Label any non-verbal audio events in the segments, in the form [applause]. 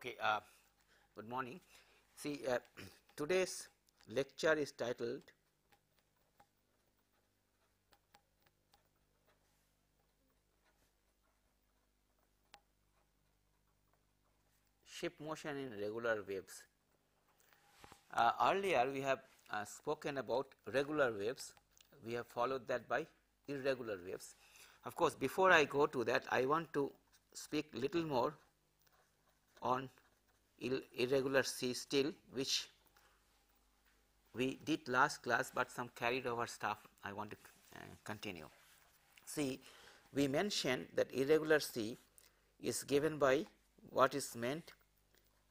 Okay, uh, good morning. See, uh, [clears throat] today's lecture is titled Ship motion in regular waves. Uh, earlier we have uh, spoken about regular waves, we have followed that by irregular waves. Of course, before I go to that, I want to speak little more on irregular sea still which we did last class, but some carried over stuff I want to uh, continue. See, we mentioned that irregular sea is given by what is meant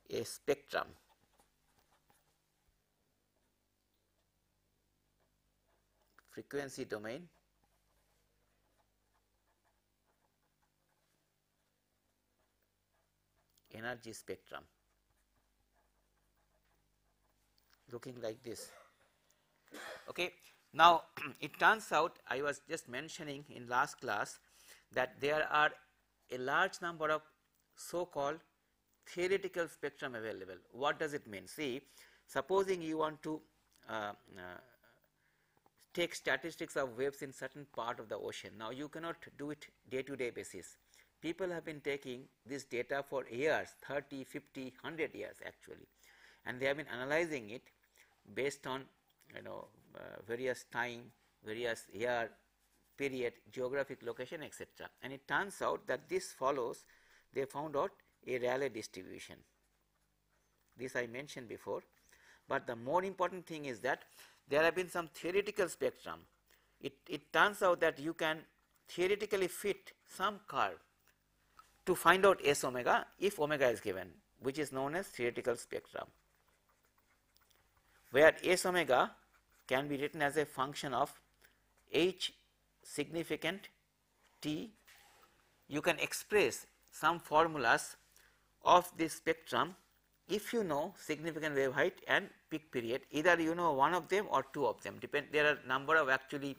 a spectrum. frequency domain energy spectrum looking like this. Okay. Now, [clears throat] it turns out I was just mentioning in last class that there are a large number of so called theoretical spectrum available. What does it mean? See, supposing you want to uh, uh, take statistics of waves in certain part of the ocean. Now, you cannot do it day to day basis. People have been taking this data for years 30, 50, 100 years actually and they have been analyzing it based on you know uh, various time, various year period, geographic location etc. And it turns out that this follows they found out a Rayleigh distribution. This I mentioned before, but the more important thing is that there have been some theoretical spectrum. It, it turns out that you can theoretically fit some curve to find out S omega if omega is given which is known as theoretical spectrum where S omega can be written as a function of H significant T. You can express some formulas of this spectrum if you know significant wave height and peak period. Either you know one of them or two of them. Depend there are number of actually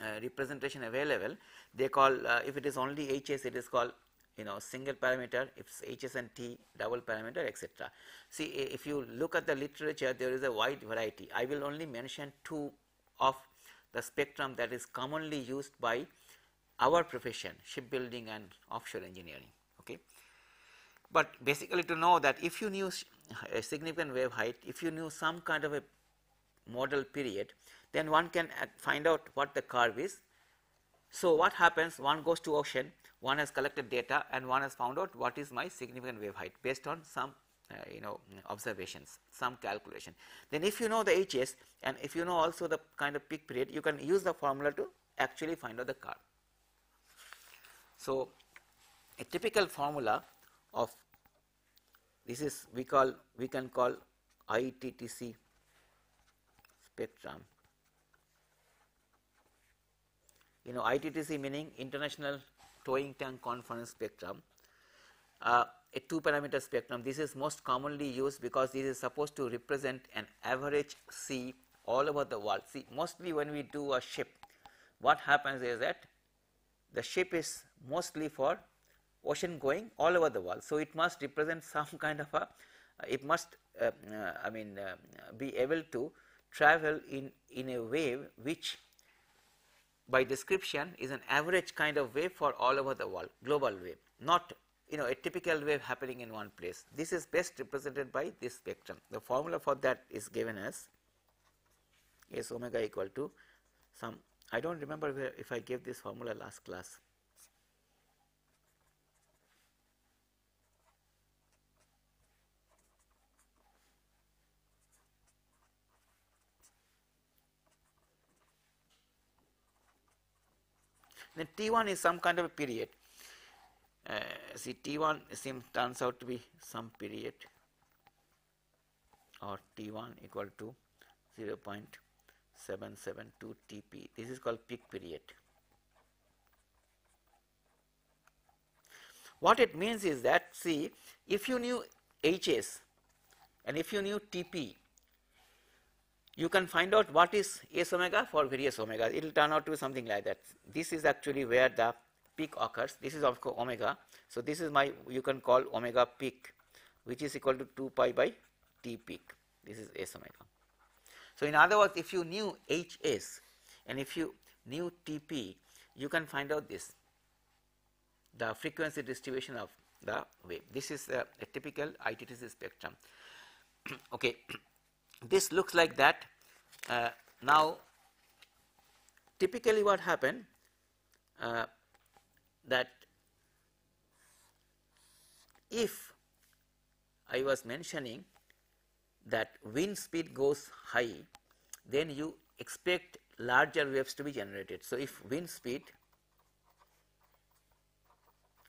uh, representation available. They call uh, if it is only HS it is called you know single parameter if HS and T double parameter etc. See if you look at the literature there is a wide variety I will only mention two of the spectrum that is commonly used by our profession shipbuilding and offshore engineering okay. But basically to know that if you knew a significant wave height if you knew some kind of a model period then one can uh, find out what the curve is. So what happens one goes to ocean one has collected data and one has found out what is my significant wave height based on some uh, you know observations some calculation. Then if you know the HS and if you know also the kind of peak period you can use the formula to actually find out the curve. So, a typical formula of this is we call we can call ITTC spectrum. You know ITTC meaning International towing tank conference spectrum. Uh, a two parameter spectrum this is most commonly used because this is supposed to represent an average sea all over the world. See mostly when we do a ship what happens is that the ship is mostly for ocean going all over the world. So, it must represent [laughs] some kind of a it must uh, uh, I mean uh, be able to travel in, in a wave which by description is an average kind of wave for all over the world global wave not you know a typical wave happening in one place. This is best represented by this spectrum. The formula for that is given as S omega equal to some I do not remember where if I gave this formula last class. Then T1 is some kind of a period. Uh, see T1 seems turns out to be some period or T1 equal to 0 0.772 TP. This is called peak period. What it means is that see if you knew HS and if you knew TP you can find out what is S omega for various omega. It will turn out to be something like that. This is actually where the peak occurs. This is of course omega. So, this is my you can call omega peak which is equal to 2 pi by t peak this is s omega. So, in other words if you knew H s and if you knew T p you can find out this the frequency distribution of the wave. This is a, a typical ITTC spectrum. [clears throat] okay. This looks like that. Uh, now, typically what happened uh, that if I was mentioning that wind speed goes high, then you expect larger waves to be generated. So, if wind speed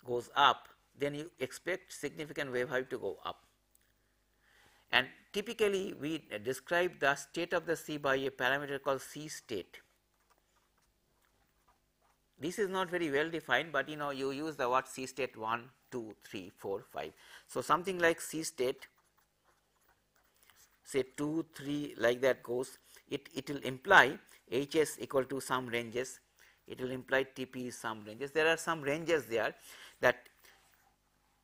goes up, then you expect significant wave height to go up. And typically we describe the state of the sea by a parameter called sea state. This is not very well defined, but you know you use the what sea state 1, 2, 3, 4, 5. So, something like sea state say 2, 3 like that goes, it, it will imply H s equal to some ranges, it will imply T p is some ranges. There are some ranges there that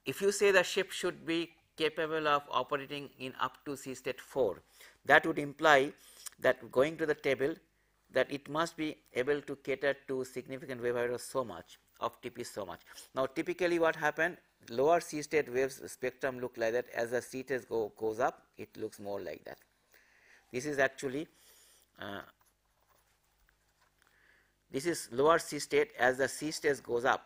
if you say the ship should be capable of operating in up to sea state 4, that would imply that going to the table that it must be able to cater to significant wave height of so much of TP so much. Now, typically what happened lower sea state waves spectrum look like that as the sea state go, goes up it looks more like that. This is actually uh, this is lower sea state as the sea state goes up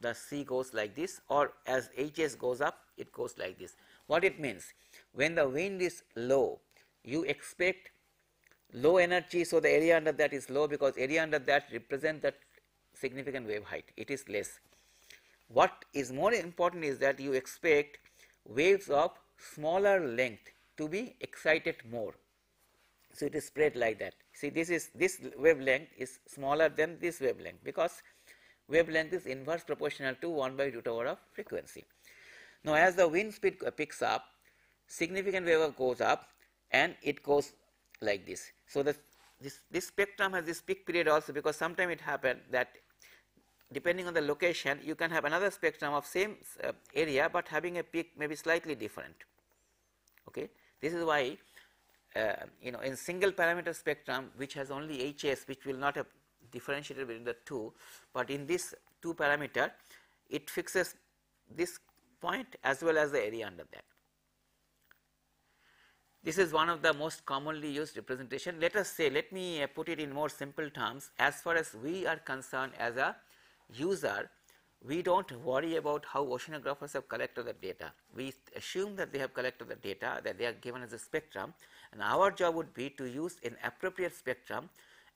the sea goes like this or as Hs goes up it goes like this. What it means? When the wind is low you expect low energy so the area under that is low because area under that represents that significant wave height it is less. What is more important is that you expect waves of smaller length to be excited more. So, it is spread like that. See this is this wavelength is smaller than this wavelength because wavelength is inverse proportional to 1 by root over of frequency. Now, as the wind speed picks up, significant wave goes up and it goes like this. So, the, this, this spectrum has this peak period also because sometime it happened that depending on the location you can have another spectrum of same uh, area, but having a peak may be slightly different. Okay. This is why uh, you know in single parameter spectrum which has only HS which will not have differentiated between the two, but in this two parameter it fixes this point as well as the area under that. This is one of the most commonly used representation. Let us say, let me uh, put it in more simple terms as far as we are concerned as a user, we do not worry about how oceanographers have collected the data. We assume that they have collected the data that they are given as a spectrum and our job would be to use an appropriate spectrum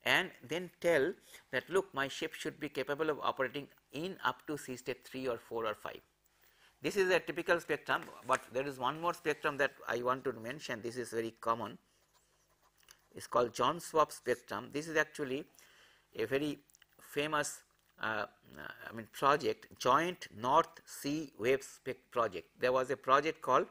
and then tell that look my ship should be capable of operating in up to sea state 3 or 4 or 5. This is a typical spectrum, but there is one more spectrum that I want to mention this is very common it is called JONSWAP spectrum. This is actually a very famous uh, I mean project joint North Sea Wave Spec project. There was a project called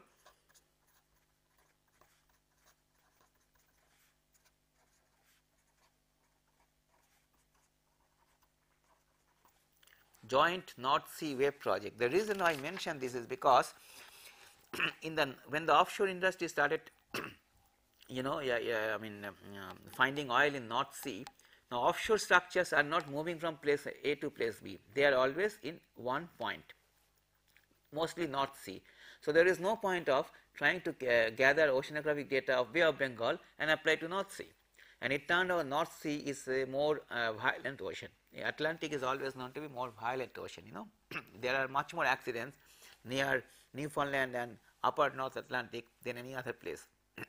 joint North Sea Wave project. The reason I mention this is because [clears throat] in the when the offshore industry started [clears throat] you know yeah, yeah I mean uh, finding oil in North Sea now offshore structures are not moving from place A to place B they are always in one point mostly North Sea. So there is no point of trying to uh, gather oceanographic data of Bay of Bengal and apply to North Sea and it turned out North Sea is a more uh, violent ocean. Atlantic is always known to be more violent ocean, you know. [clears throat] there are much more accidents near Newfoundland and upper North Atlantic than any other place.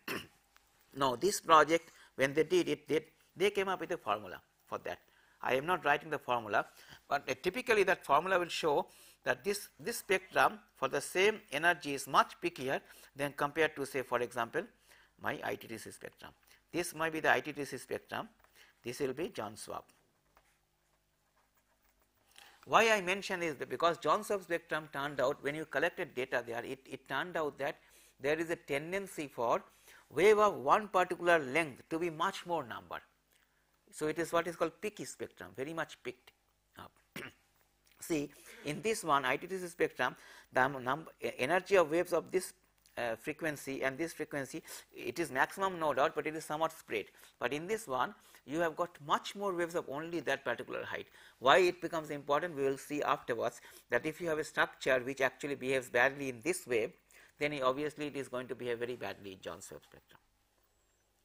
[clears throat] now, this project when they did it, they, they came up with a formula for that. I am not writing the formula, but uh, typically that formula will show that this, this spectrum for the same energy is much peakier than compared to say for example, my ITTC spectrum. This might be the ITTC spectrum, this will be JONSWAP. Why I mention is that because John spectrum turned out when you collected data there, it, it turned out that there is a tendency for wave of one particular length to be much more number. So, it is what is called peaky spectrum very much picked up. [clears throat] See in this one ITTC spectrum the energy of waves of this uh, frequency and this frequency it is maximum no doubt, but it is somewhat spread. But in this one you have got much more waves of only that particular height. Why it becomes important we will see afterwards that if you have a structure which actually behaves badly in this wave then obviously it is going to behave very badly in JONSWAP spectrum.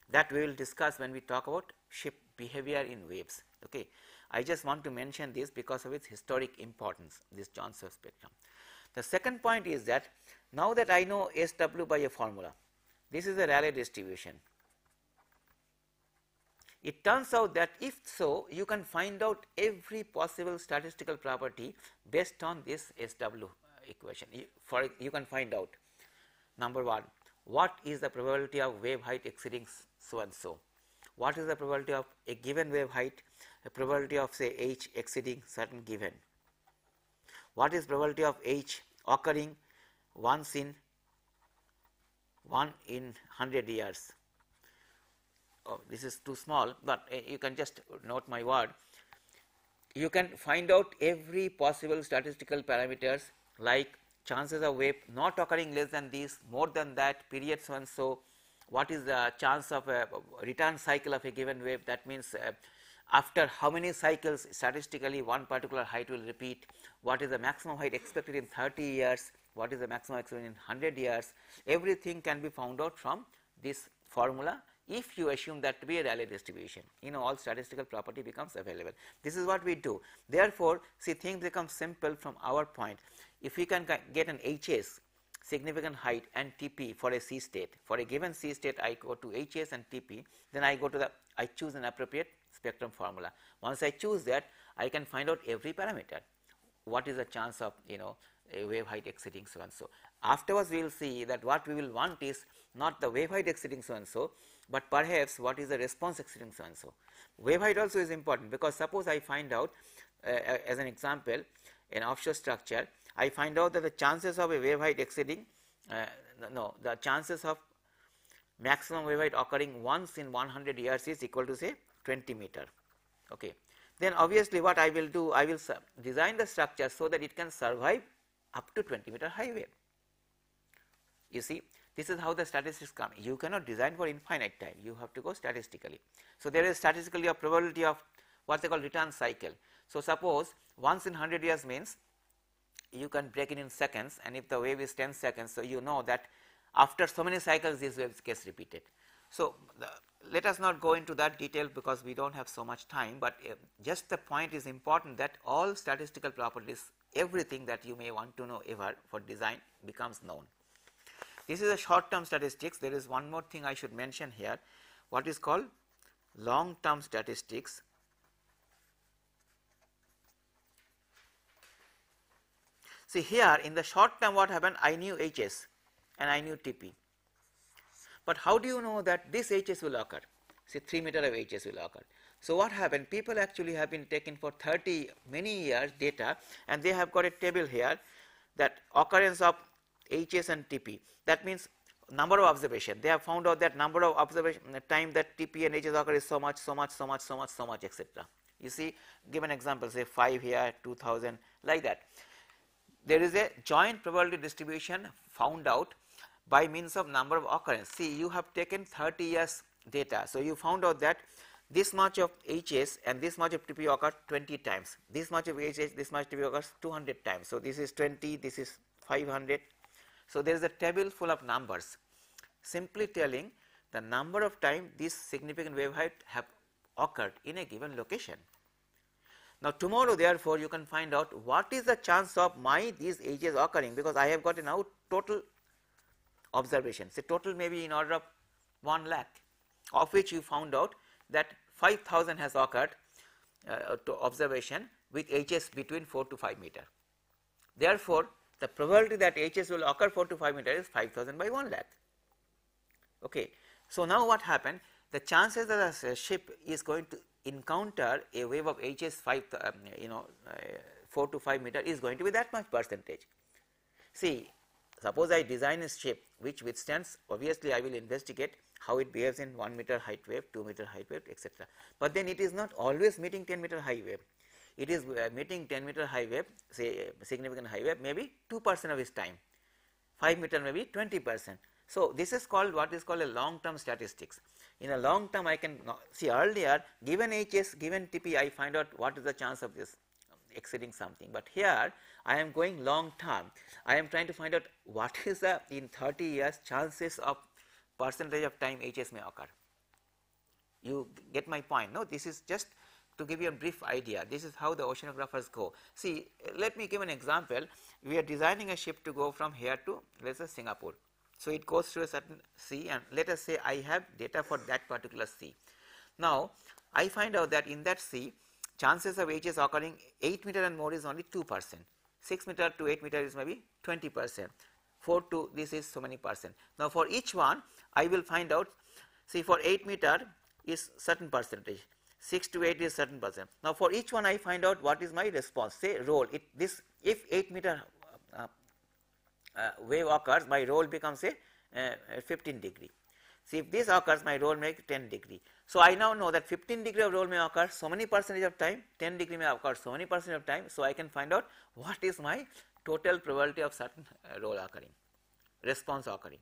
That we will discuss when we talk about ship behavior in waves. Okay. I just want to mention this because of its historic importance this JONSWAP spectrum. The second point is that now that I know SW by a formula, this is a Rayleigh distribution. It turns out that if so, you can find out every possible statistical property based on this SW equation. For you can find out number 1, what is the probability of wave height exceeding so and so? What is the probability of a given wave height, a probability of say h exceeding certain given? What is probability of h occurring once in 1 in 100 years. Oh, this is too small, but uh, you can just note my word. You can find out every possible statistical parameters like chances of wave not occurring less than this, more than that, period so and so, what is the chance of a return cycle of a given wave that means uh, after how many cycles statistically one particular height will repeat, what is the maximum height expected in 30 years, what is the maximum expected in 100 years, everything can be found out from this formula if you assume that to be a Rayleigh distribution, you know all statistical property becomes available. This is what we do. Therefore, see things become simple from our point. If we can get an HS significant height and TP for a sea state, for a given sea state I go to HS and TP, then I go to the, I choose an appropriate spectrum formula. Once I choose that, I can find out every parameter. What is the chance of, you know, a wave height exceeding so and so. Afterwards, we will see that what we will want is not the wave height exceeding so and so, but perhaps what is the response exceeding so and so. Wave height also is important because suppose I find out uh, uh as an example an offshore structure, I find out that the chances of a wave height exceeding uh, no the chances of maximum wave height occurring once in 100 years is equal to say 20 meter. Okay. Then obviously what I will do I will design the structure so that it can survive up to 20 meter high wave. You see this is how the statistics come you cannot design for infinite time you have to go statistically. So, there is statistically a probability of what they call return cycle. So, suppose once in 100 years means you can break it in seconds and if the wave is 10 seconds. So, you know that after so many cycles this wave gets repeated. So, the, let us not go into that detail because we do not have so much time, but uh, just the point is important that all statistical properties everything that you may want to know ever for design becomes known. This is a short term statistics there is one more thing I should mention here what is called long term statistics. See here in the short term what happened I knew HS and I knew TP, but how do you know that this HS will occur? Say 3 meter of HS will occur. So, what happened? People actually have been taken for 30 many years data and they have got a table here that occurrence of HS and TP that means number of observation. They have found out that number of observation time that TP and HS occur is so much so much so much so much so much etc. You see give an example say 5 here 2000 like that. There is a joint probability distribution found out by means of number of occurrence see you have taken 30 years data. So, you found out that this much of HS and this much of TP occurs 20 times, this much of HS, this much TP occurs 200 times. So, this is 20, this is 500. So, there is a table full of numbers simply telling the number of time this significant wave height have occurred in a given location. Now, tomorrow therefore, you can find out what is the chance of my these ages occurring because I have got a now total observation say total may be in order of 1 lakh of which you found out that 5000 has occurred uh, to observation with HS between 4 to 5 meter. Therefore, the probability that HS will occur 4 to 5 meter is 5000 by 1 lakh. Okay. So, now what happened the chances that a ship is going to encounter a wave of HS 5 um, you know uh, 4 to 5 meter is going to be that much percentage. See suppose I design a ship which withstands obviously I will investigate how it behaves in 1 meter height wave, 2 meter height wave etc. But then it is not always meeting 10 meter high wave. it is uh, meeting 10 meter high wave say uh, significant high wave maybe 2 percent of its time, 5 meter maybe 20 percent. So, this is called what is called a long term statistics. In a long term I can see earlier given HS given TP I find out what is the chance of this exceeding something, but here I am going long term I am trying to find out what is the in 30 years chances of percentage of time HS may occur. You get my point no this is just to give you a brief idea this is how the oceanographers go. See let me give an example we are designing a ship to go from here to let us say Singapore. So, it goes through a certain sea and let us say I have data for that particular sea. Now, I find out that in that sea chances of HS occurring 8 meter and more is only 2 percent, 6 meter to 8 meter is maybe 20 percent, 4 to this is so many percent. Now, for each one I will find out see for 8 meter is certain percentage, 6 to 8 is certain percent. Now, for each one I find out what is my response say roll it this if 8 meter uh, uh, wave occurs my roll becomes a uh, 15 degree. See if this occurs my roll make 10 degree. So, I now know that 15 degree of roll may occur so many percentage of time 10 degree may occur so many percentage of time. So, I can find out what is my total probability of certain uh, roll occurring response occurring.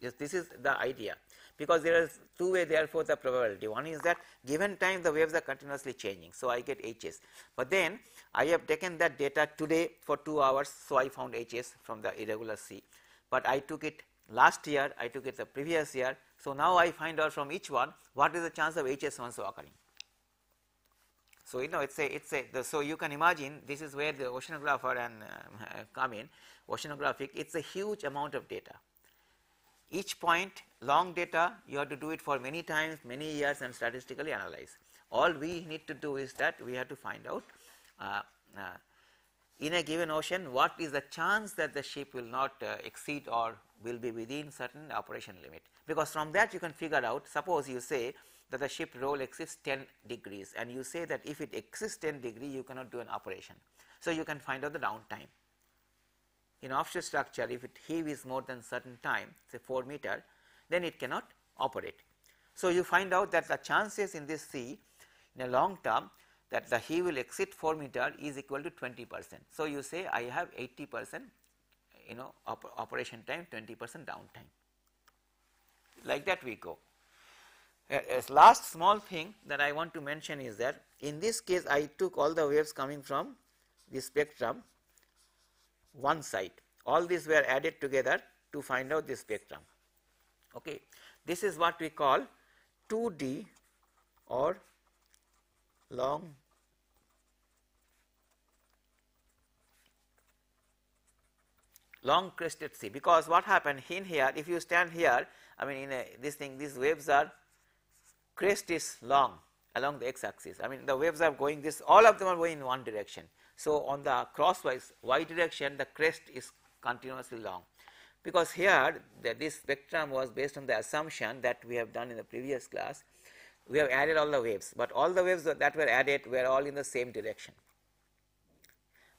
Yes, this is the idea because there is two way therefore the probability. One is that given time the waves are continuously changing. So, I get HS, but then I have taken that data today for 2 hours. So, I found HS from the irregular sea, but I took it last year, I took it the previous year. So, now I find out from each one what is the chance of HS also occurring. So, you know it is a it is a the, so you can imagine this is where the oceanographer and uh, come in oceanographic it is a huge amount of data each point long data you have to do it for many times many years and statistically analyze. All we need to do is that we have to find out uh, uh, in a given ocean what is the chance that the ship will not uh, exceed or will be within certain operation limit because from that you can figure out suppose you say that the ship roll exceeds 10 degrees and you say that if it exceeds 10 degree you cannot do an operation. So, you can find out the downtime in offshore structure if it heave is more than certain time say 4 meter then it cannot operate. So, you find out that the chances in this sea in a long term that the he will exit 4 meter is equal to 20 percent. So, you say I have 80 percent you know op operation time 20 percent downtime like that we go. A, last small thing that I want to mention is that in this case I took all the waves coming from the spectrum one side all these were added together to find out the spectrum. Okay. This is what we call 2D or long long crested sea. Because what happened in here if you stand here I mean in a, this thing these waves are crest is long along the x axis I mean the waves are going this all of them are going in one direction. So, on the crosswise y direction the crest is continuously long. Because here this spectrum was based on the assumption that we have done in the previous class. We have added all the waves, but all the waves that were added were all in the same direction.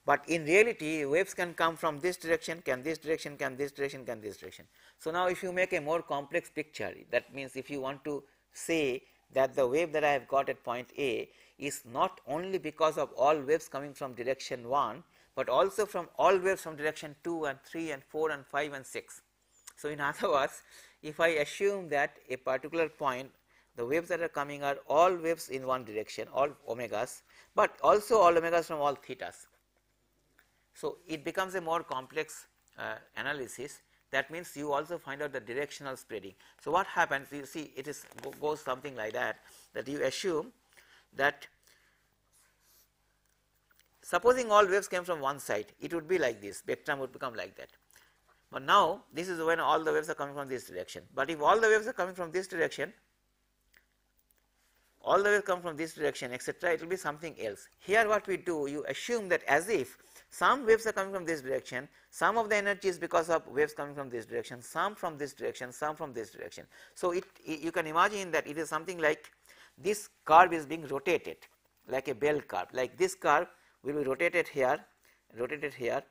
But in reality waves can come from this direction, can this direction, can this direction, can this direction. So, now if you make a more complex picture that means if you want to say that the wave that I have got at point A is not only because of all waves coming from direction 1, but also from all waves from direction 2 and 3 and 4 and 5 and 6. So, in [laughs] other words if I assume that a particular point the waves that are coming are all waves in one direction all omegas, but also all omegas from all thetas. So, it becomes a more complex uh, analysis that means you also find out the directional spreading. So, what happens you see it is goes something like that that you assume that supposing all waves came from one side it would be like this spectrum would become like that. But now this is when all the waves are coming from this direction, but if all the waves are coming from this direction all the waves come from this direction etc it will be something else. Here what we do you assume that as if some waves are coming from this direction, some of the energy is because of waves coming from this direction, some from this direction, some from this direction. So, it, you can imagine that it is something like this curve is being rotated like a bell curve. Like this curve will be rotated here rotated here.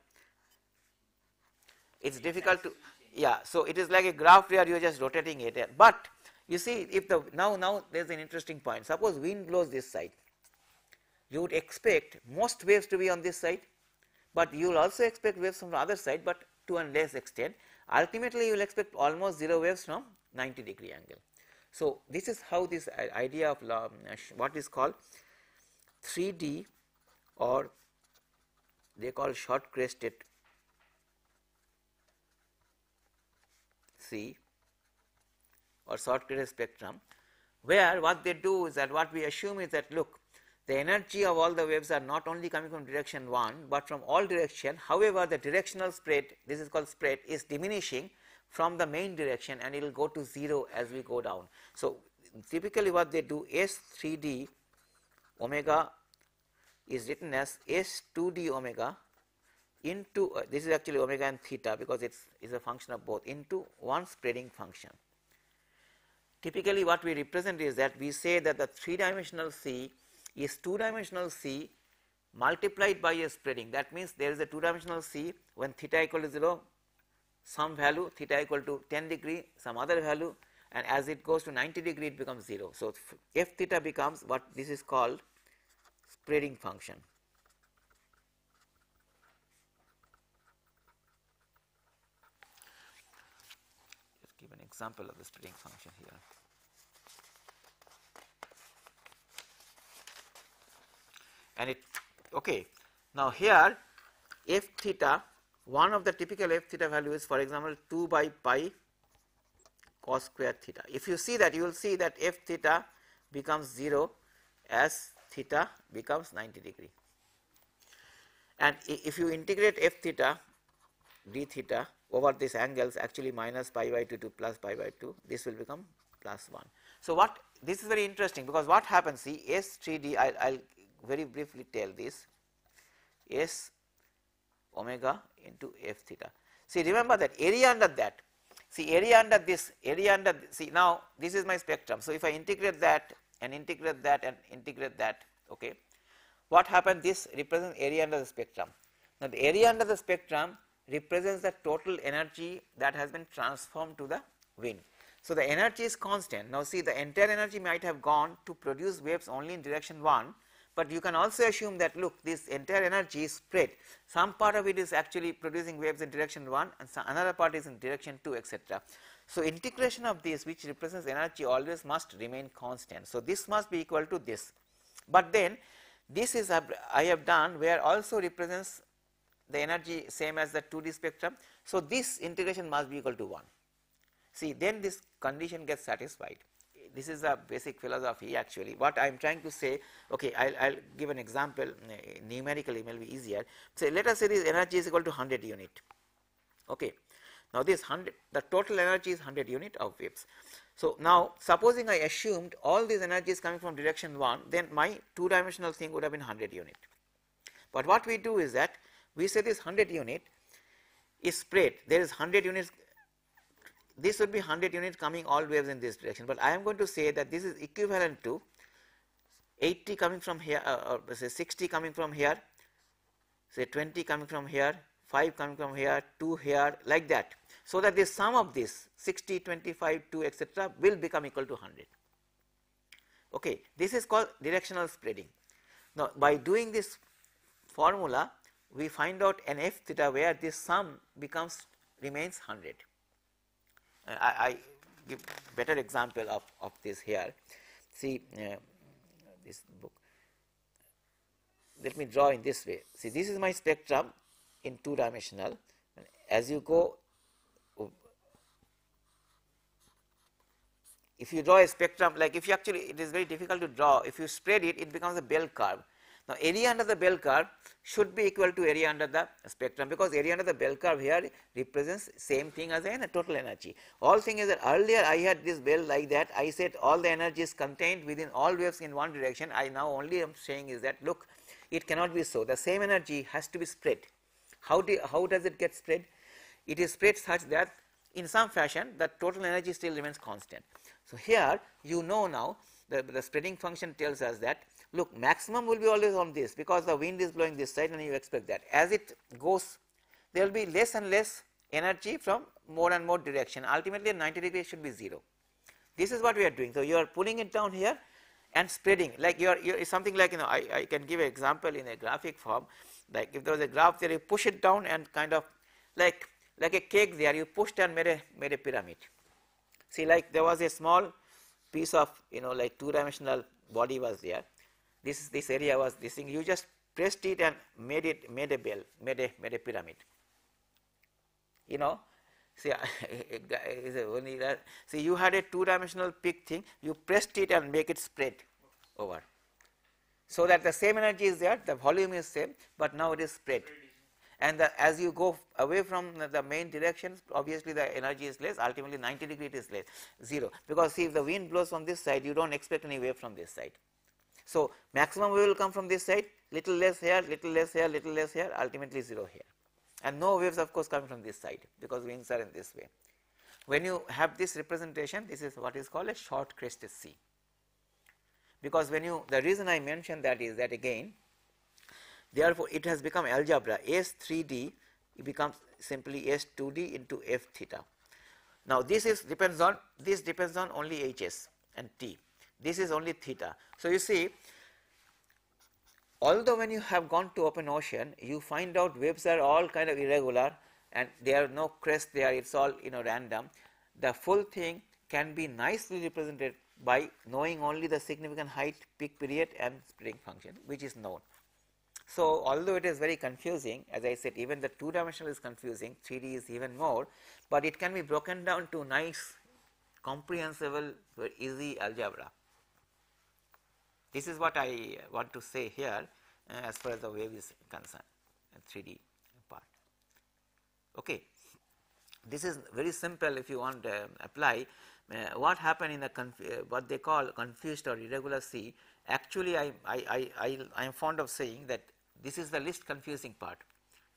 It is difficult to yeah so it is like a graph where you are just rotating it. But you see if the now now there is an interesting point. Suppose wind blows this side. You would expect most waves to be on this side, but you will also expect waves from the other side, but to a less extent. Ultimately, you will expect almost 0 waves from 90 degree angle. So, this is how this idea of uh, what is called 3D or they call short crested sea or short crested spectrum where what they do is that what we assume is that look the energy of all the waves are not only coming from direction 1, but from all direction. However, the directional spread this is called spread is diminishing from the main direction and it will go to 0 as we go down. So, typically what they do S 3d omega is written as S 2d omega into uh, this is actually omega and theta because it is a function of both into one spreading function. Typically what we represent is that we say that the 3 dimensional sea is 2 dimensional sea multiplied by a spreading that means there is a 2 dimensional sea when theta equal to 0 some value theta equal to 10 degree some other value and as it goes to 90 degree it becomes 0. So, f theta becomes what this is called spreading function. Just give an example of the spreading function here. And it okay. Now here f theta one of the typical f theta values for example 2 by pi cos square theta. If you see that you will see that f theta becomes 0 as theta becomes 90 degree. And if you integrate f theta d theta over these angles actually minus pi by 2 to plus pi by 2 this will become plus 1. So, what this is very interesting because what happens see S 3D I will very briefly tell this S omega into f theta. See remember that area under that see area under this area under see now this is my spectrum. So, if I integrate that and integrate that and integrate that okay what happened this represents area under the spectrum. Now, the area under the spectrum represents the total energy that has been transformed to the wind. So, the energy is constant. Now, see the entire energy might have gone to produce waves only in direction 1 but you can also assume that look this entire energy is spread some part of it is actually producing waves in direction 1 and another part is in direction 2 etc. So, integration of this which represents energy always must remain constant. So, this must be equal to this, but then this is I have done where also represents the energy same as the 2D spectrum. So, this integration must be equal to 1. See then this condition gets satisfied this is a basic philosophy actually. What I am trying to say, okay, I will give an example uh, numerically, it will be easier. Say, let us say this energy is equal to 100 unit. Okay. Now, this 100, the total energy is 100 unit of waves. So, now supposing I assumed all these energies coming from direction 1, then my two dimensional thing would have been 100 unit. But what we do is that we say this 100 unit is spread, there is 100 units this would be 100 units coming all waves in this direction, but I am going to say that this is equivalent to 80 coming from here uh, or say 60 coming from here, say 20 coming from here, 5 coming from here, 2 here like that. So, that the sum of this 60, 25, 2 etc. will become equal to 100. Okay. This is called directional spreading. Now, by doing this formula we find out an f theta where this sum becomes remains 100. I, I give better example of, of this here. See uh, this book. Let me draw in this way. See this is my spectrum in two dimensional. As you go, if you draw a spectrum like if you actually it is very difficult to draw. If you spread it, it becomes a bell curve. Now, area under the bell curve should be equal to area under the spectrum because area under the bell curve here represents same thing as a total energy. All thing is that earlier I had this bell like that I said all the energy is contained within all waves in one direction I now only am saying is that look it cannot be so the same energy has to be spread. How, do, how does it get spread? It is spread such that in some fashion the total energy still remains constant. So, here you know now the, the spreading function tells us that look maximum will be always on this because the wind is blowing this side and you expect that as it goes there will be less and less energy from more and more direction ultimately 90 degree should be 0. This is what we are doing. So, you are pulling it down here and spreading like you are, you something like you know I, I can give an example in a graphic form like if there was a graph there you push it down and kind of like like a cake there you pushed and made a made a pyramid. See like there was a small piece of you know like two dimensional body was there this this area was this thing. You just pressed it and made it made a bell made a made a pyramid. You know? See [laughs] only that. See you had a two dimensional peak thing. You pressed it and make it spread over. So that the same energy is there the volume is same but now it is spread. And the, as you go away from the main direction obviously the energy is less. Ultimately 90 degree it is less. 0 because see if the wind blows from this side you do not expect any wave from this side. So, maximum wave will come from this side little less here little less here little less here ultimately 0 here and no waves of course coming from this side because winds are in this way. When you have this representation this is what is called a short crested sea because when you the reason I mentioned that is that again Therefore, it has become algebra S 3D it becomes simply S 2D into F theta. Now, this is depends on this depends on only Hs and T this is only theta. So, you see although when you have gone to open ocean you find out waves are all kind of irregular and there are no crest there it is all you know random the full thing can be nicely represented by knowing only the significant height peak period and spreading function which is known. So, although it is very confusing as I said even the 2 dimensional is confusing 3D is even more, but it can be broken down to nice comprehensible easy algebra. This is what I want to say here uh, as far as the wave is concerned 3D part. Okay. This is very simple if you want to uh, apply uh, what happened in the uh, what they call confused or irregular sea actually I, I, I, I, am fond of saying that this is the least confusing part.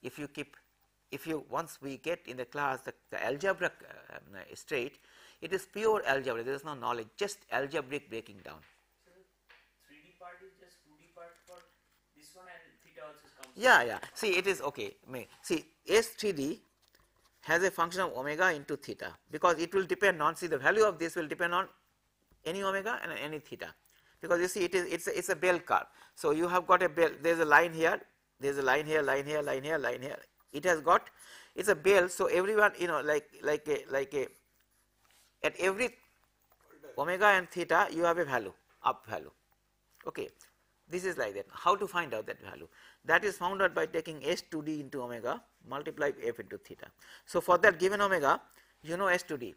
If you keep, if you once we get in the class the, the algebra uh, um, straight, it is pure algebra. There is no knowledge, just algebraic breaking down. So the 3D part is just 2D part for this one and theta also comes. Yeah, yeah. See, it is okay. See, S3D has a function of omega into theta because it will depend on see the value of this will depend on any omega and any theta because you see it is it's a, it's a bell curve. So, you have got a bell there is a line here there is a line here line here line here line here it has got it is a bell. So, everyone you know like like a like a at every omega and theta you have a value up value okay this is like that. How to find out that value? That is found out by taking s2d into omega multiply f into theta. So for that given omega you know s2d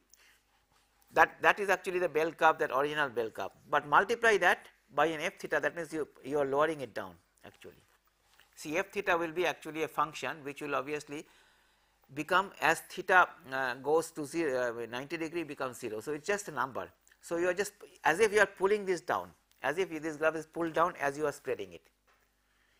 that that is actually the bell curve that original bell curve. But multiply that by an f theta that means you you are lowering it down actually. See f theta will be actually a function which will obviously become as theta uh, goes to 0 uh, 90 degree becomes 0 so it's just a number. So you are just as if you are pulling this down as if this glove is pulled down as you are spreading it.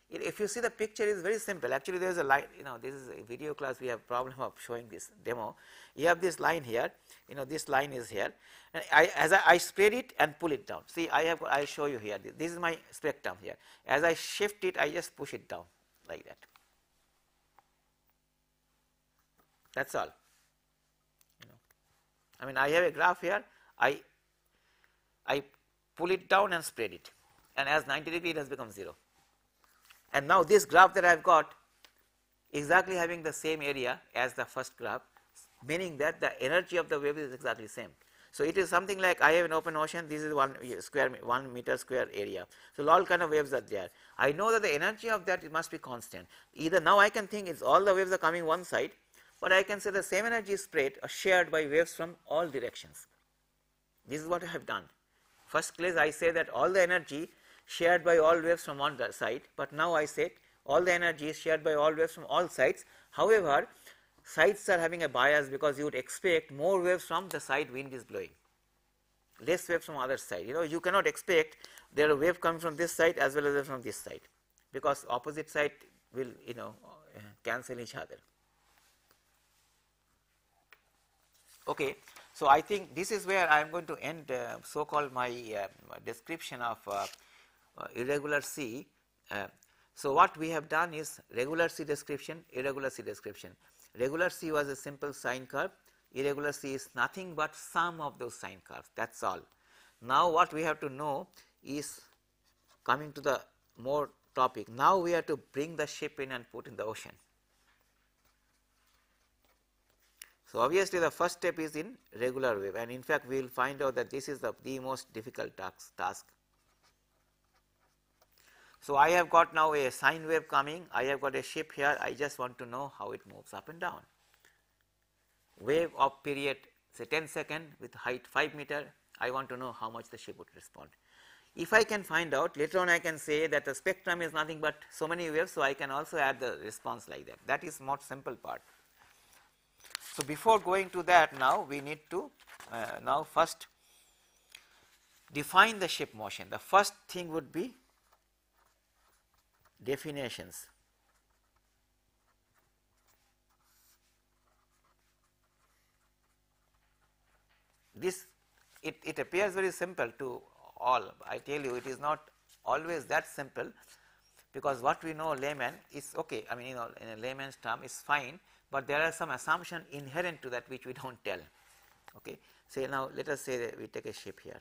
If you see the picture is very simple. Actually there is a line you know this is a video class. We have problem of showing this demo. You have this line here. You know this line is here. And I as I, I spread it and pull it down. See I have I show you here. This is my spectrum here. As I shift it I just push it down like that. That is all. You know. I mean I have a graph here. I I pull it down and spread it and as 90 degree it has become 0 and now this graph that I have got exactly having the same area as the first graph meaning that the energy of the wave is exactly same. So, it is something like I have an open ocean this is 1 square 1 meter square area. So, all kind of waves are there. I know that the energy of that it must be constant either now I can think it's all the waves are coming one side, but I can say the same energy spread or shared by waves from all directions. This is what I have done. First place I say that all the energy shared by all waves from one side, but now I say all the energy is shared by all waves from all sides. However, sides are having a bias because you would expect more waves from the side wind is blowing, less waves from other side. You know, you cannot expect there are wave coming from this side as well as from this side because opposite side will you know cancel each other. Okay. So, I think this is where I am going to end uh, so called my uh, description of uh, uh, irregular sea. Uh, so, what we have done is regular sea description, irregular sea description. Regular sea was a simple sine curve, irregular sea is nothing but sum of those sine curves that is all. Now, what we have to know is coming to the more topic. Now we have to bring the ship in and put in the ocean. So, obviously, the first step is in regular wave and in fact, we will find out that this is the, the most difficult task, task. So, I have got now a sine wave coming, I have got a ship here, I just want to know how it moves up and down. Wave of period say 10 second with height 5 meter, I want to know how much the ship would respond. If I can find out later on I can say that the spectrum is nothing but so many waves, so I can also add the response like that. That is more simple part. So, before going to that now we need to uh, now first define the ship motion. The first thing would be definitions. This it, it appears very simple to all. I tell you it is not always that simple because what we know layman is okay. I mean you know in a layman's term is fine, but there are some assumption inherent to that which we do not tell. Okay. Say now let us say that we take a ship here.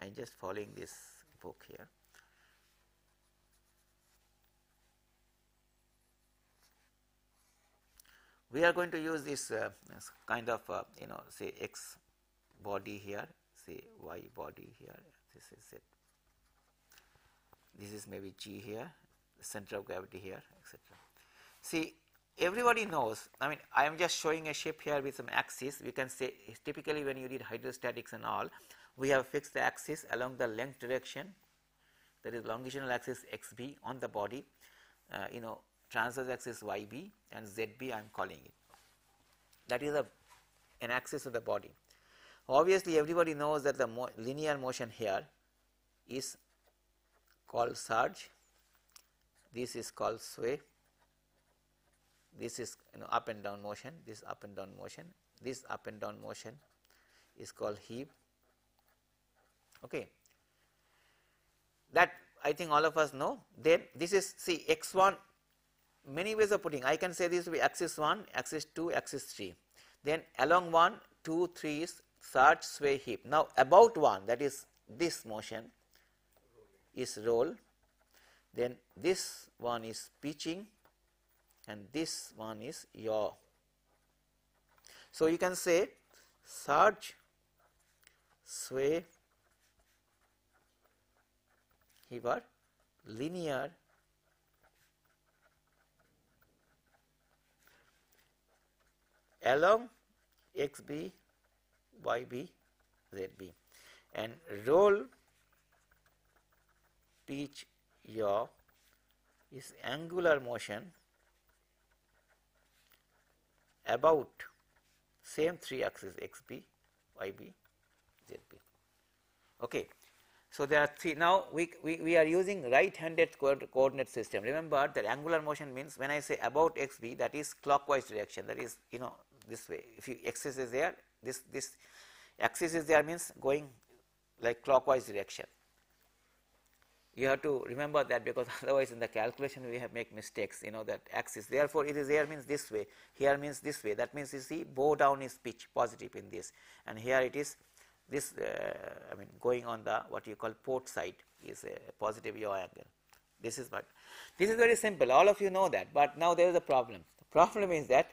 I am just following this book here. We are going to use this, uh, this kind of uh, you know say x body here, say y body here, this is it. This is maybe g here, the center of gravity here, etc. See, everybody knows, I mean, I am just showing a shape here with some axis. We can say typically when you read hydrostatics and all, we have fixed the axis along the length direction, that is longitudinal axis xb on the body, uh, you know, transverse axis yb and zb I am calling it. That is a, an axis of the body. Obviously, everybody knows that the mo linear motion here is called surge, this is called sway, this is you know up and down motion, this up and down motion, this up and down motion is called heave. Okay. That I think all of us know. Then this is see x 1 many ways of putting I can say this will be axis 1, axis 2, axis 3. Then along 1, 2, 3 is surge, sway, heave. Now about 1 that is this motion is roll, then this one is pitching and this one is yaw. So, you can say surge, sway, heave are linear along xb, yb, zb and roll pitch yaw is angular motion about same three axes xb, yb, zb. Okay. So, there are three. Now we, we, we are using right handed coordinate system. Remember that angular motion means when I say about xb that is clockwise direction. That is you know this way. If you axis is there this this axis is there means going like clockwise direction you have to remember that because [laughs] otherwise in the calculation we have make mistakes you know that axis. Therefore it is here means this way here means this way. That means you see bow down is pitch positive in this. And here it is this uh, I mean going on the what you call port side is a positive yaw angle. This is what this is very simple. All of you know that. But now there is a problem. The problem is that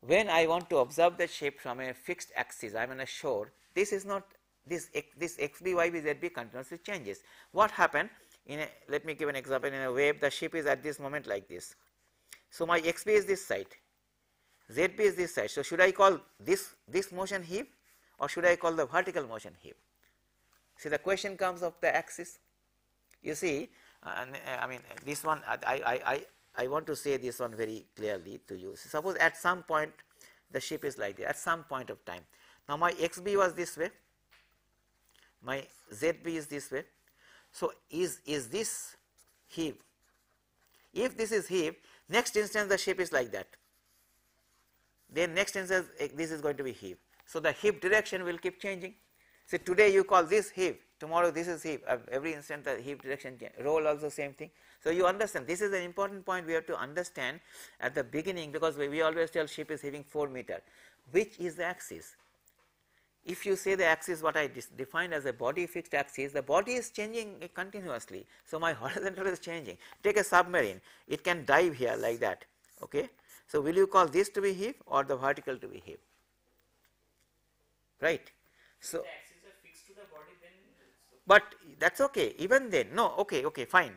when I want to observe the shape from a fixed axis I am on a shore this is not this x, this x b y b z b continuously changes. What happened in a let me give an example in a wave the ship is at this moment like this. So, my x b is this side z b is this side. So, should I call this this motion heave or should I call the vertical motion heave? See the question comes of the axis you see uh, I mean this one I, I, I, I want to say this one very clearly to you. Suppose at some point the ship is like this at some point of time. Now, my x b was this way my ZB is this way. So, is, is this heave? If this is heave, next instance the shape is like that. Then next instance eh, this is going to be heave. So, the heave direction will keep changing. So, today you call this heave, tomorrow this is heave, every instant the heave direction roll also same thing. So, you understand this is an important point we have to understand at the beginning because we, we always tell ship is heaving 4 meter, which is the axis if you say the axis what I defined as a body fixed axis, the body is changing continuously. So, my [laughs] horizontal is changing. Take a submarine, it can dive here like that. Okay. So, will you call this to be heave or the vertical to be heave? Right. So, the axes are fixed to the body then but that is okay even then no okay okay fine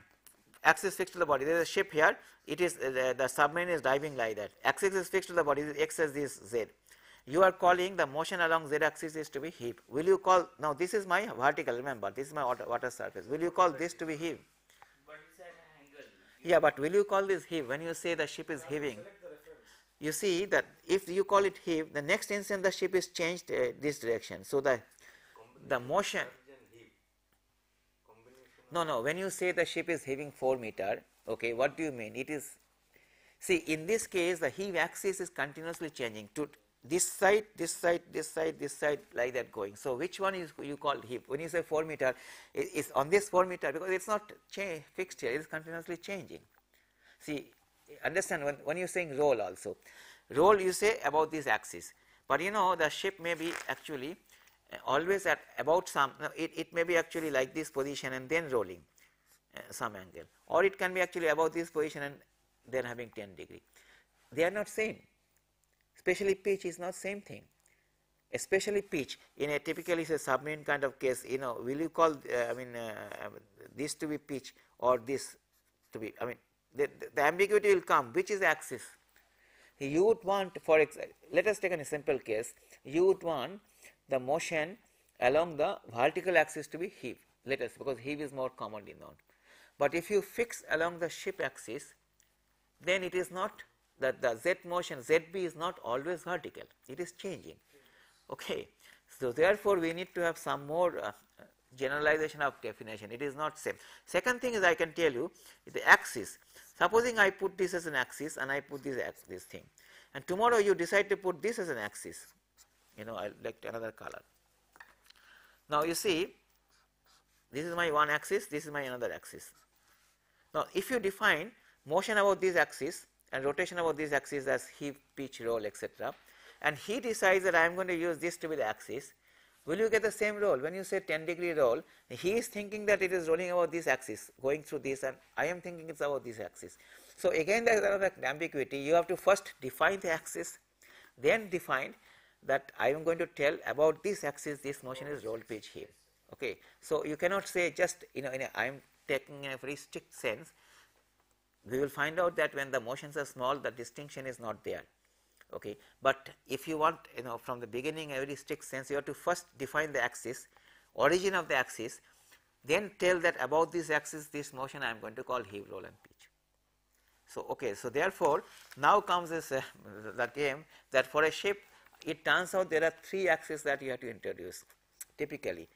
axis fixed to the body there is a ship here it is uh, the, the submarine is diving like that axis is fixed to the body x as this z you are calling the motion along z axis is to be heave will you call now this is my vertical remember this is my water, water surface. Will you call this to be heave But it's at an angle. yeah but will you call this heave when you say the ship is heaving you see that if you call it heave the next instant the ship is changed uh, this direction. So the the motion no no when you say the ship is heaving 4 meter okay what do you mean? It is see in this case the heave axis is continuously changing. To this side this side this side this side like that going. So which one is you call heave when you say 4 meter it is on this 4 meter because it's not fixed here it is continuously changing. See understand when, when you're saying roll also. Roll you say about this axis. But you know the ship may be actually uh, always at about some it, it may be actually like this position and then rolling uh, some angle. Or it can be actually about this position and then having 10 degree. They are not same especially pitch is not same thing. Especially pitch in a typically say submarine kind of case you know will you call uh, i mean uh, this to be pitch or this to be i mean the, the, ambiguity will come. Which is axis? You would want for example let us take a simple case. You would want the motion along the vertical axis to be heave. Let us because heave is more commonly known. But if you fix along the ship axis then it is not that the z motion zb is not always vertical. It is changing. Okay. So therefore we need to have some more uh, generalization of definition. It is not same. Second thing is i can tell you the axis. Supposing i put this as an axis and i put this as this thing. And tomorrow you decide to put this as an axis. You know i like another color. Now you see this is my one axis this is my another axis. Now if you define motion about this axis and rotation about this axis as heave pitch roll etc and he decides that I am going to use this to be the axis, will you get the same roll? When you say 10 degree roll, he is thinking that it is rolling about this axis, going through this and I am thinking it is about this axis. So, again there is another ambiguity, you have to first define the axis, then define that I am going to tell about this axis, this motion is roll pitch heave. Okay. So, you cannot say just you know I am taking a very strict sense, we will find out that when the motions are small the distinction is not there okay. But if you want you know from the beginning a very strict sense you have to first define the axis, origin of the axis, then tell that about this axis this motion I am going to call heave, roll and pitch. So, okay, so therefore, now comes this uh, the game that for a ship it turns out there are three axes that you have to introduce typically.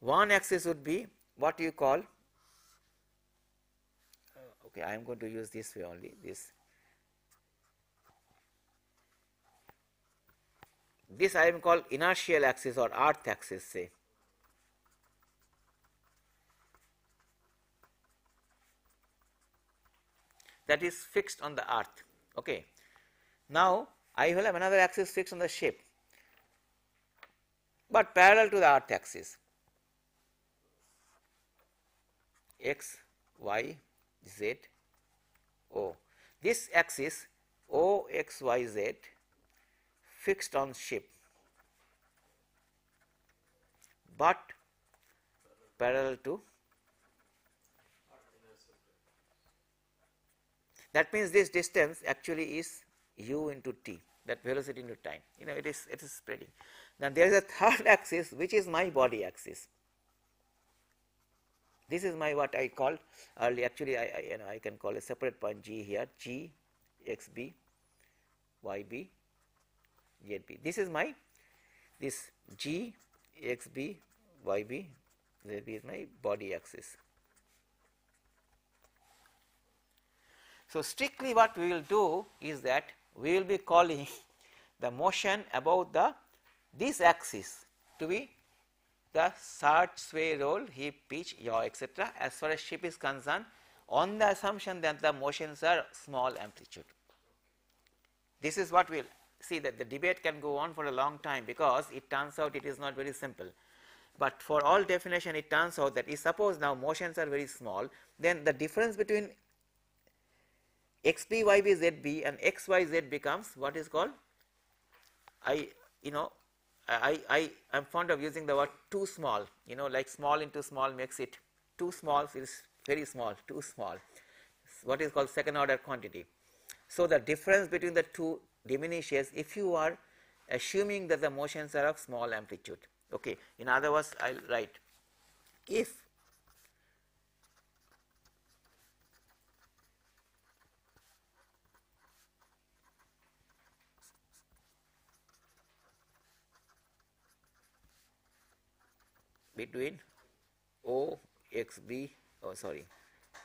One axis would be what you call okay I am going to use this way only this this I am called inertial axis or earth axis say. that is fixed on the earth. Okay. Now, I will have another axis fixed on the ship, but parallel to the earth axis x, y, z, o. This axis O, x, y, z fixed on ship, but parallel to that means this distance actually is u into t that velocity into time you know it is it is spreading. Now there is a third [laughs] axis which is my body axis. This is my what I called early actually I, I you know I can call a separate point g here G X B Y B Z B. This is my this G X B Y B Z B is my body axis. So, strictly what we will do is that we will be calling [laughs] the motion about the this axis to be the surge, sway, roll, heave, pitch, yaw etc. as far as ship is concerned on the assumption that the motions are small amplitude. This is what we will see that the debate can go on for a long time because it turns out it is not very simple. But for all definition it turns out that if suppose now motions are very small then the difference between xb, yb, zb and xyz becomes what is called I you know I, I am fond of using the word too small you know like small into small makes it too small is very small too small what is called second order quantity. So, the difference between the two diminishes if you are assuming that the motions are of small amplitude. Okay. In other words, I will write if between O x b oh sorry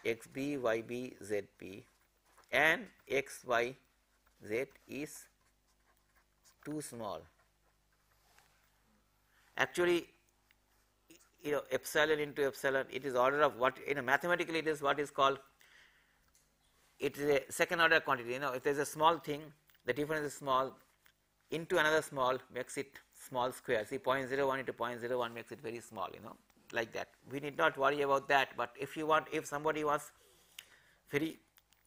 x b y b z p and x y z is too small. Actually, you know epsilon into epsilon it is order of what you know mathematically it is what is called it is a second order quantity you know if there is a small thing the difference is small into another small makes it small square see 0.01 into 0.01 makes it very small you know like that. We need not worry about that, but if you want if somebody was very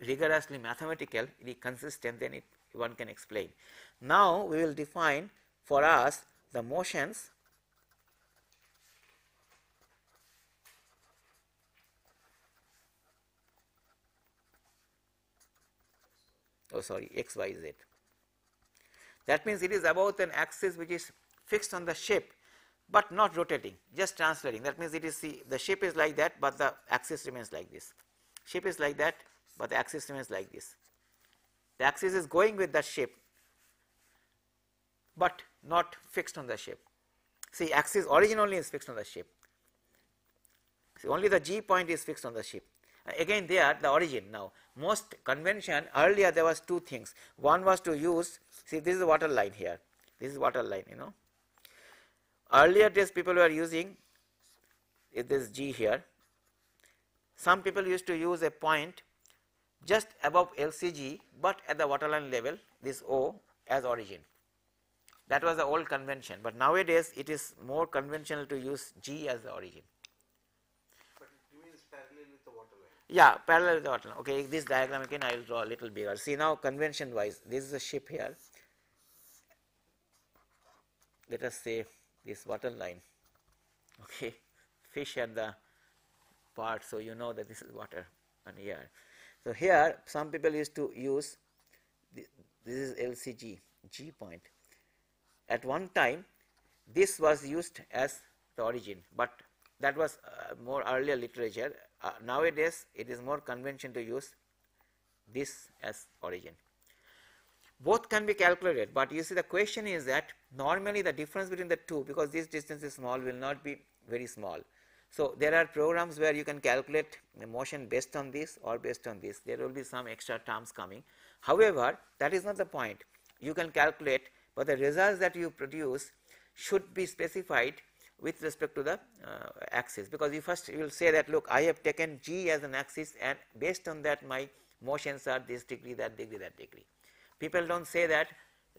rigorously mathematical, really consistent then it one can explain. Now, we will define for us the motions oh sorry x y z. That means, it is about an axis which is fixed on the shape but not rotating just translating that means it is the, the shape is like that, but the axis remains like this. Shape is like that, but the axis remains like this. The axis is going with that shape, but not fixed on the shape. See axis origin only is fixed on the shape. See only the g point is fixed on the shape. Uh, again there the origin. Now most convention earlier there was two things. One was to use see this is the water line here. This is water line you know Earlier days people were using this G here. Some people used to use a point just above LCG, but at the waterline level this O as origin. That was the old convention, but nowadays it is more conventional to use G as the origin. But it means parallel with the waterline. Yeah, parallel with the waterline. Okay, this diagram again I will draw a little bigger. See now convention wise, this is a ship here. Let us say this water line. Okay. Fish at the part so you know that this is water and here so here some people used to use the, this is lcg g point. At one time this was used as the origin but that was uh, more earlier literature. Uh, nowadays it is more convention to use this as origin both can be calculated, but you see the question is that normally the difference between the two because this distance is small will not be very small. So, there are programs where you can calculate the motion based on this or based on this there will be some extra terms coming. However, that is not the point you can calculate, but the results that you produce should be specified with respect to the uh, axis because you first you will say that look I have taken g as an axis and based on that my motions are this degree that degree that degree. People do not say that.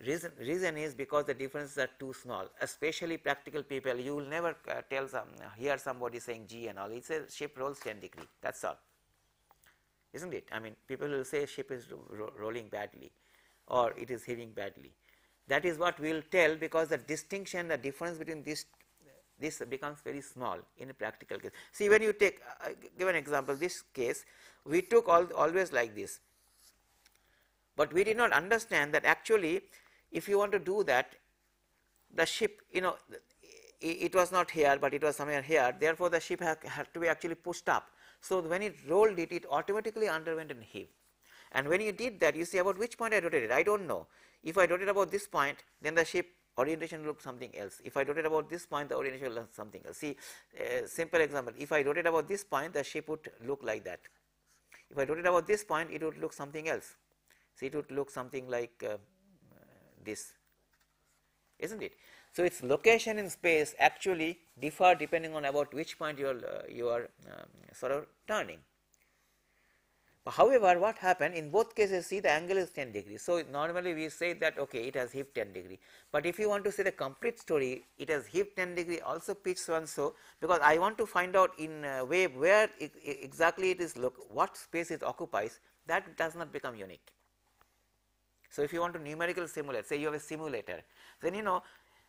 Reason, reason is because the differences are too small. Especially practical people you will never uh, tell some hear somebody saying g and all. It says ship rolls 10 degree. That is all. Is not it. I mean people will say ship is ro rolling badly or it is heaving badly. That is what we will tell because the distinction the difference between this this becomes very small in a practical case. See when you take uh, give an example this case we took all always like this but we did not understand that actually if you want to do that the ship you know it was not here, but it was somewhere here therefore, the ship had, to be actually pushed up. So, when it rolled it, it automatically underwent an heave and when you did that you see about which point I rotated I do not know. If I rotate about this point then the ship orientation look something else. If I rotate about this point the orientation will look something else. See uh, simple example if I rotate about this point the ship would look like that. If I rotate about this point it would look something else. So, it would look something like uh, this is not it. So, its location in space actually differ depending on about which point you are uh, you are um, sort of turning. However, what happened in both cases see the angle is 10 degree. So, normally we say that okay it has heaved 10 degree, but if you want to say the complete story it has heaved 10 degree also pitch so and so because I want to find out in uh, wave where it, exactly it is look what space it occupies that does not become unique. So, if you want to numerical simulate say you have a simulator then you know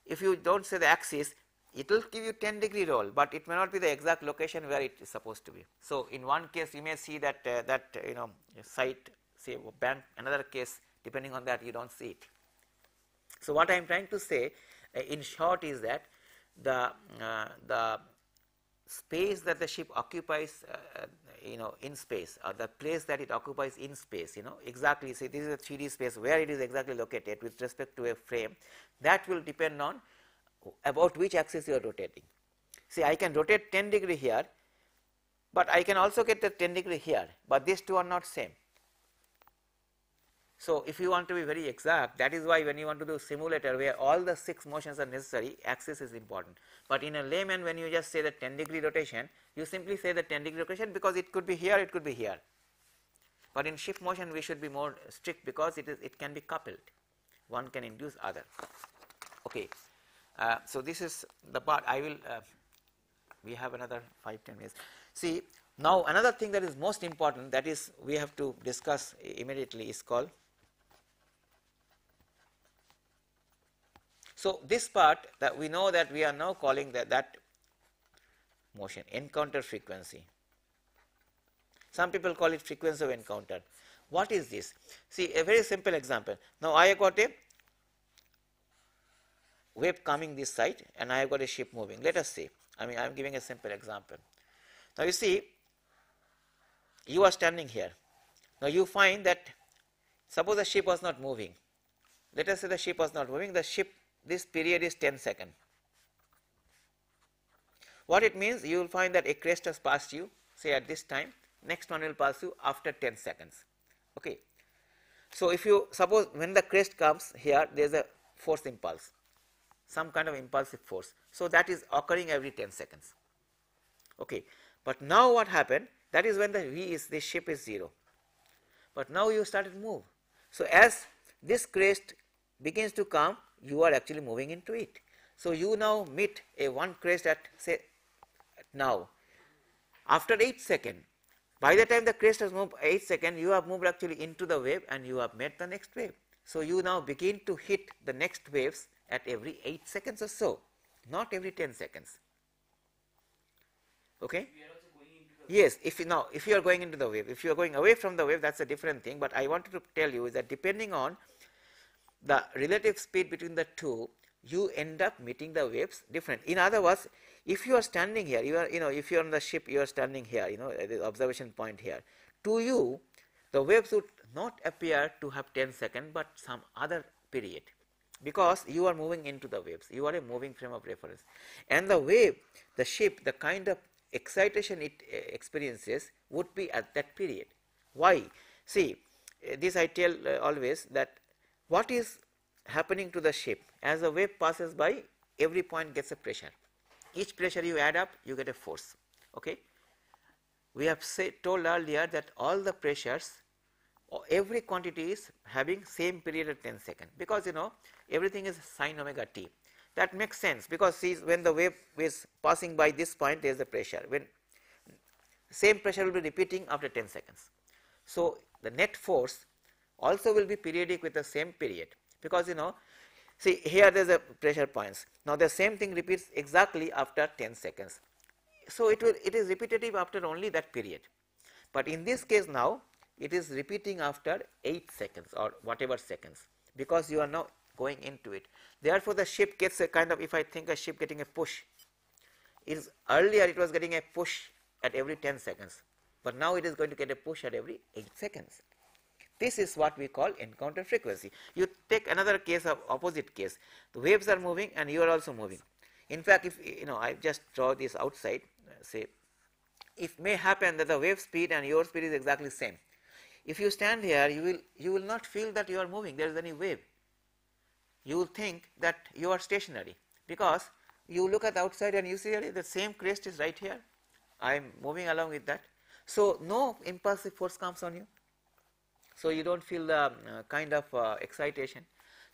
if you do not say the axis it will give you 10 degree roll, but it may not be the exact location where it is supposed to be. So, in one case you may see that uh, that uh, you know site say bank another case depending on that you do not see it. So, what I am trying to say uh, in short is that the uh, the space that the ship occupies uh, you know in space or the place that it occupies in space you know exactly see this is a 3D space where it is exactly located with respect to a frame that will depend on about which axis you are rotating. See I can rotate 10 degree here, but I can also get the 10 degree here, but these two are not same. So, if you want to be very exact that is why when you want to do simulator where all the 6 motions are necessary axis is important, but in a layman when you just say the 10 degree rotation you simply say the 10 degree rotation because it could be here it could be here, but in ship motion we should be more strict because it is it can be coupled one can induce other. Okay. Uh, so, this is the part I will uh, we have another 5 10 minutes. See now another thing that is most important that is we have to discuss immediately is called So, this part that we know that we are now calling that, that motion encounter frequency. Some people call it frequency of encounter. What is this? See a very simple example. Now, I have got a wave coming this side and I have got a ship moving. Let us see. I mean I am giving a simple example. Now, you see you are standing here. Now, you find that suppose the ship was not moving. Let us say the ship was not moving, the ship this period is 10 second. What it means you will find that a crest has passed you say at this time next one will pass you after 10 seconds. Okay. So, if you suppose when the crest comes here there is a force impulse some kind of impulsive force. So, that is occurring every 10 seconds. Okay. But now what happened that is when the V is this ship is 0, but now you started to move. So, as this crest begins to come you are actually moving into it. So, you now meet a one crest at say at now after 8 second by the time the crest has moved 8 second you have moved actually into the wave and you have met the next wave. So, you now begin to hit the next waves at every 8 seconds or so not every 10 seconds. Okay? Yes, if you now if you are going into the wave, if you are going away from the wave that is a different thing, but I wanted to tell you is that depending on the relative speed between the two you end up meeting the waves different. In other words, if you are standing here, you are you know if you are on the ship, you are standing here, you know the observation point here. To you, the waves would not appear to have 10 second, but some other period because you are moving into the waves, you are a moving frame of reference. And the wave, the ship, the kind of excitation it uh, experiences would be at that period. Why? See, this I tell uh, always that what is happening to the ship as the wave passes by every point gets a pressure. Each pressure you add up you get a force okay? We have say, told earlier that all the pressures every quantity is having same period of 10 seconds because you know everything is sine omega t. That makes sense. Because see when the wave is passing by this point there is a pressure. When same pressure will be repeating after 10 seconds. So the net force also will be periodic with the same period because you know see here there is a pressure points. Now the same thing repeats exactly after 10 seconds. So it will it is repetitive after only that period. But in this case now it is repeating after 8 seconds or whatever seconds because you are now going into it. Therefore the ship gets a kind of if I think a ship getting a push is earlier it was getting a push at every 10 seconds but now it is going to get a push at every 8 seconds. This is what we call encounter frequency. You take another case of opposite case, the waves are moving and you are also moving. In fact, if you know I just draw this outside, uh, say it may happen that the wave speed and your speed is exactly same. If you stand here, you will you will not feel that you are moving. There is any wave. You will think that you are stationary because you look at the outside and you see the same crest is right here. I am moving along with that. So, no impulsive force comes on you. So, you do not feel the uh, kind of uh, excitation.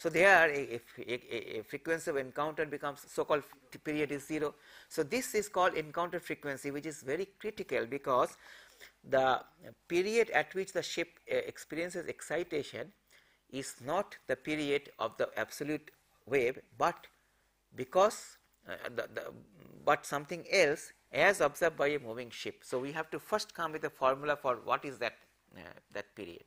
So, there a, a, a, frequency of encounter becomes so called period is 0. So, this is called encounter frequency which is very critical because the period at which the ship uh, experiences excitation is not the period of the absolute wave, but because uh, the, the, but something else as observed by a moving ship. So, we have to first come with a formula for what is that uh, that period.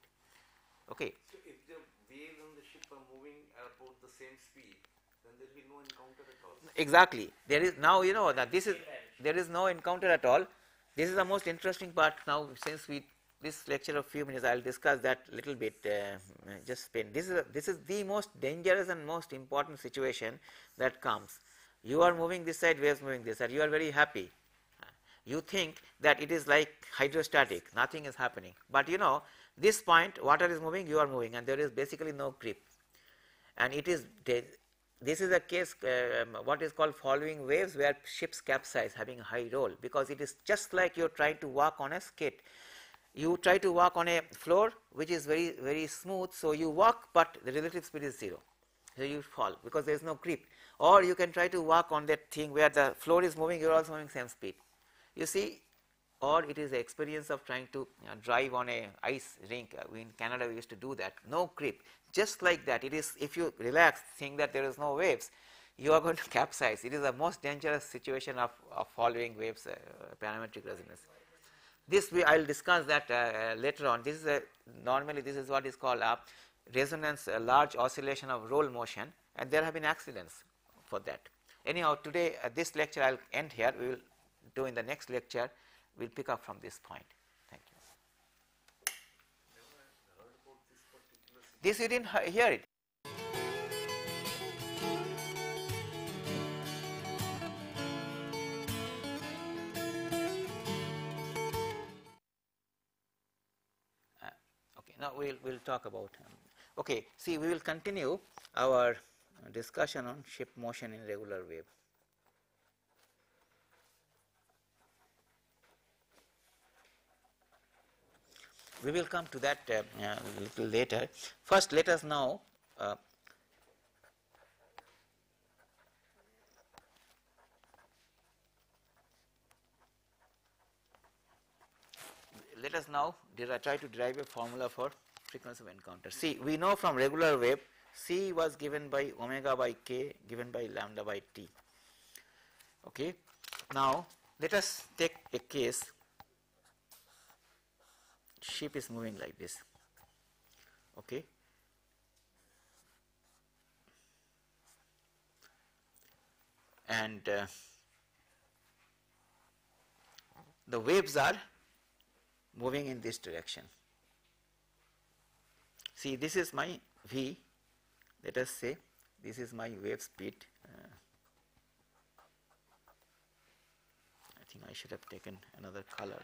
Okay. So if the waves on the ship are moving at about the same speed, then there will be no encounter at all. Exactly. There is now you know that this is there is no encounter at all. This is the most interesting part now since we this lecture of few minutes I will discuss that little bit uh, just spend this is a, this is the most dangerous and most important situation that comes you are moving this side waves moving this side you are very happy you think that it is like hydrostatic nothing is happening but you know this point water is moving you are moving and there is basically no creep. And it is this is a case uh, what is called following waves where ships capsize having high roll because it is just like you are trying to walk on a skate you try to walk on a floor which is very very smooth so you walk but the relative speed is 0 so you fall because there is no creep. Or you can try to walk on that thing where the floor is moving you are also moving same speed. You see or it is the experience of trying to uh, drive on a ice rink. Uh, in Canada we used to do that. No creep just like that. It is if you relax think that there is no waves you are going to [laughs] capsize. It is the most dangerous situation of, of following waves uh, parametric resonance. This we I will discuss that uh, uh, later on. This is a normally this is what is called a resonance a large oscillation of roll motion and there have been accidents for that. Anyhow today uh, this lecture I will end here. We will do in the next lecture we will pick up from this point. Thank you. This you did not hear it. Uh, now we'll we'll talk about. Um, okay, see, we will continue our discussion on ship motion in regular wave. We will come to that uh, uh, little later. First let us now uh, let us now try to derive a formula for frequency of encounter. See we know from regular wave C was given by omega by k given by lambda by t. Okay. Now let us take a case ship is moving like this. Okay? And uh, the waves are moving in this direction. See this is my v. Let us say this is my wave speed. Uh, I think I should have taken another color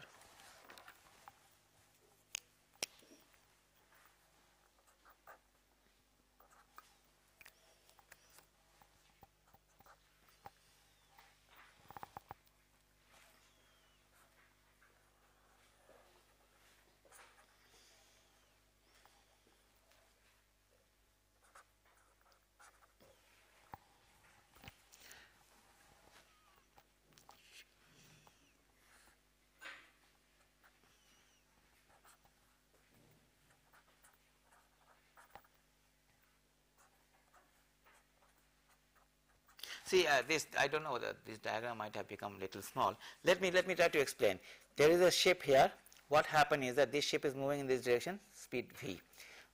See uh, this I do not know that this diagram might have become a little small. Let me let me try to explain. There is a ship here. What happened is that this ship is moving in this direction speed v.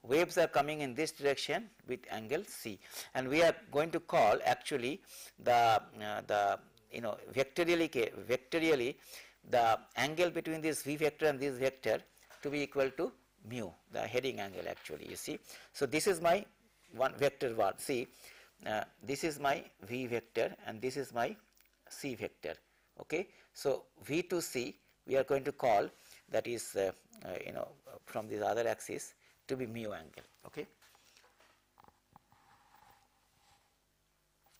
Waves are coming in this direction with angle c and we are going to call actually the uh, the you know vectorially vectorially the angle between this v vector and this vector to be equal to mu the heading angle actually you see. So, this is my one vector one see uh, this is my v vector and this is my c vector okay? So v to c we are going to call that is uh, uh, you know from this other axis to be mu angle okay?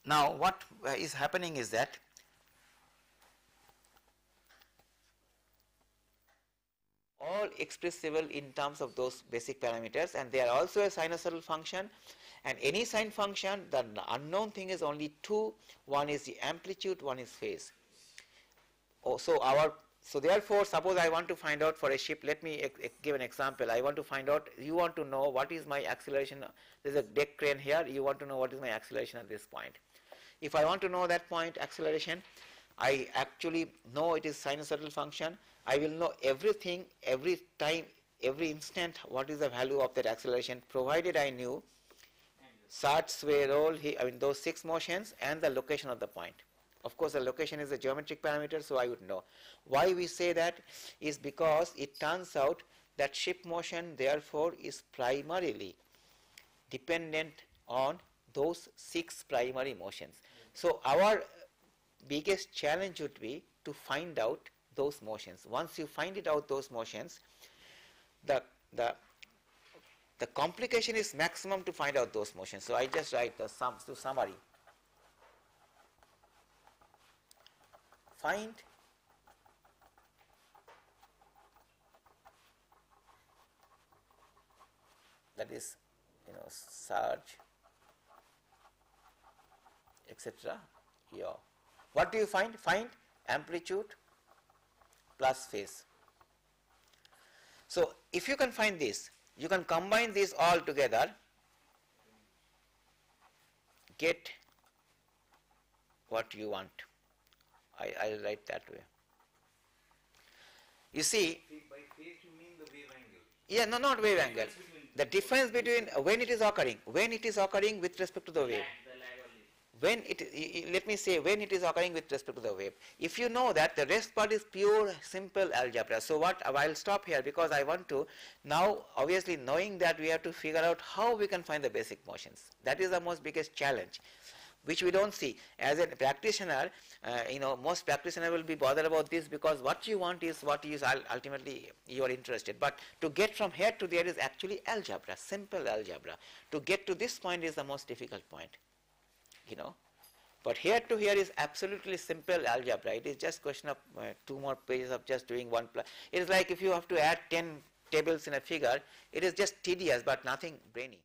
Now what uh, is happening is that all expressible in terms of those basic parameters and they are also a sinusoidal function and any sine function the unknown thing is only two. One is the amplitude one is phase. Oh, so our so therefore suppose i want to find out for a ship let me give an example. I want to find out you want to know what is my acceleration there is a deck crane here you want to know what is my acceleration at this point. If i want to know that point acceleration i actually know it is sinusoidal function. I will know everything every time every instant what is the value of that acceleration provided i knew surge, sway, roll, he, I mean those six motions and the location of the point. Of course, the location is a geometric parameter, so I would know. Why we say that is because it turns out that ship motion therefore is primarily dependent on those six primary motions. So our biggest challenge would be to find out those motions. Once you find it out those motions, the, the the complication is maximum to find out those motions. So I just write the sums to summary. Find that is you know surge etc. Yeah. What do you find? Find amplitude plus phase. So if you can find this, you can combine these all together. Get what you want. I, I'll write that way. You see By phase you mean the wave angle. yeah no not wave angle. The difference between when it is occurring when it is occurring with respect to the wave lag, the lag only. When it let me say when it is occurring with respect to the wave if you know that the rest part is pure simple algebra so what i'll stop here because i want to now obviously knowing that we have to figure out how we can find the basic motions. That is the most biggest challenge which we don't see. As a practitioner uh, you know most practitioner will be bothered about this because what you want is what is ultimately you are interested. But to get from here to there is actually algebra simple algebra. To get to this point is the most difficult point you know. But here to here is absolutely simple algebra. It is just question of uh, two more pages of just doing one plus. It is like if you have to add 10 tables in a figure, it is just tedious but nothing brainy.